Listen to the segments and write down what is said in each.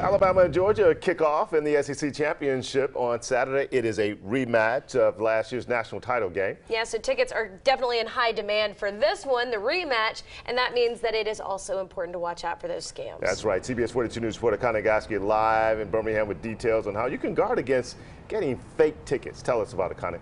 Alabama and Georgia kick off in the SEC Championship on Saturday. It is a rematch of last year's national title game. Yeah, so tickets are definitely in high demand for this one, the rematch, and that means that it is also important to watch out for those scams. That's right. CBS 42 News reporter Conor Goski live in Birmingham with details on how you can guard against getting fake tickets. Tell us about it, Conor.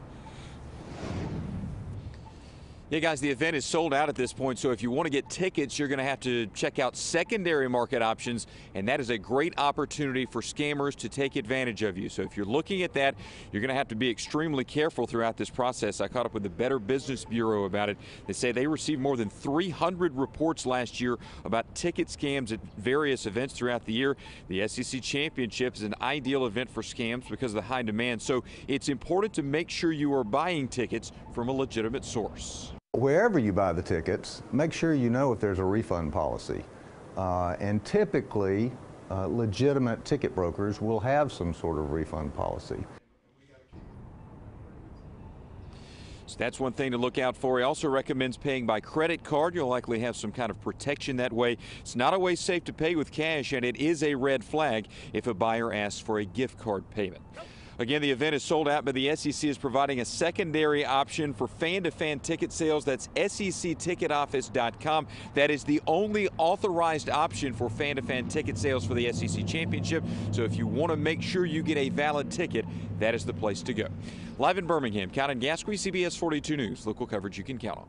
Yeah, guys, the event is sold out at this point, so if you want to get tickets, you're going to have to check out secondary market options, and that is a great opportunity for scammers to take advantage of you. So if you're looking at that, you're going to have to be extremely careful throughout this process. I caught up with the Better Business Bureau about it. They say they received more than 300 reports last year about ticket scams at various events throughout the year. The SEC Championship is an ideal event for scams because of the high demand, so it's important to make sure you are buying tickets from a legitimate source. Wherever you buy the tickets, make sure you know if there's a refund policy. Uh, and typically, uh, legitimate ticket brokers will have some sort of refund policy. So that's one thing to look out for. He also recommends paying by credit card. You'll likely have some kind of protection that way. It's not always safe to pay with cash, and it is a red flag if a buyer asks for a gift card payment. Again, the event is sold out, but the SEC is providing a secondary option for fan-to-fan ticket sales. That's secticketoffice.com. That is the only authorized option for fan-to-fan ticket sales for the SEC Championship. So if you want to make sure you get a valid ticket, that is the place to go. Live in Birmingham, Conor Goski, CBS 42 News. Local coverage you can count on.